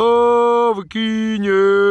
Oh, Virginia.